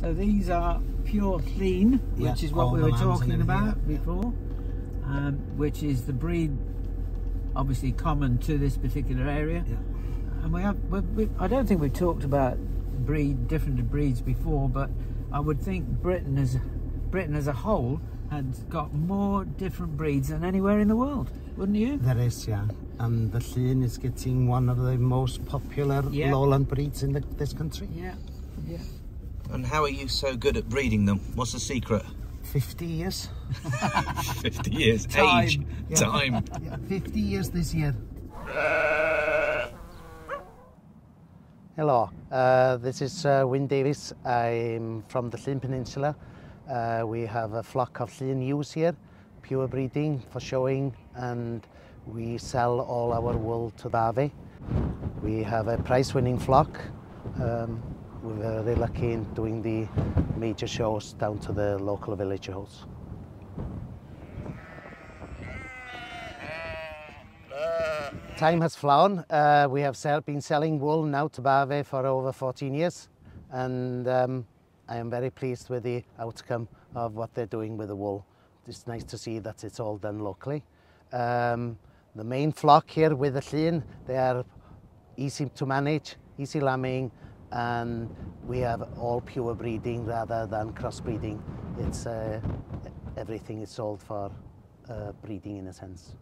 So these are pure Llyn, Yeah, which is what we were talking about yeah, before, um, which is the breed obviously common to this particular area. Yeah. And we have, we, we, I don't think we've talked about breed, different breeds before, but I would think Britain as Britain as a whole has got more different breeds than anywhere in the world, wouldn't you? There is, yeah. And the Llyn is getting one of the most popular Yeah. lowland breeds in the, this country. Yeah, yeah. And how are you so good at breeding them? What's the secret? 50 years. 50 years. Time. Age. Yeah. Time. Yeah, 50 years this year. Hello, uh, this is uh, Wyn Davis. I'm from the Llyn Peninsula. Uh, we have a flock of Llyn ewes here, pure breeding for showing, and we sell all our wool to Baavet. We have a prize-winning flock. Um, we're very lucky in doing the major shows down to the local village halls. Time has flown. Uh, we have sell, been selling wool now to Baavet for over 14 years, and um, I am very pleased with the outcome of what they're doing with the wool. It's nice to see that it's all done locally. Um, the main flock here with the Llyn, they are easy to manage, easy lambing, and we have all pure breeding rather than crossbreeding. It's uh, everything is sold for uh, breeding in a sense.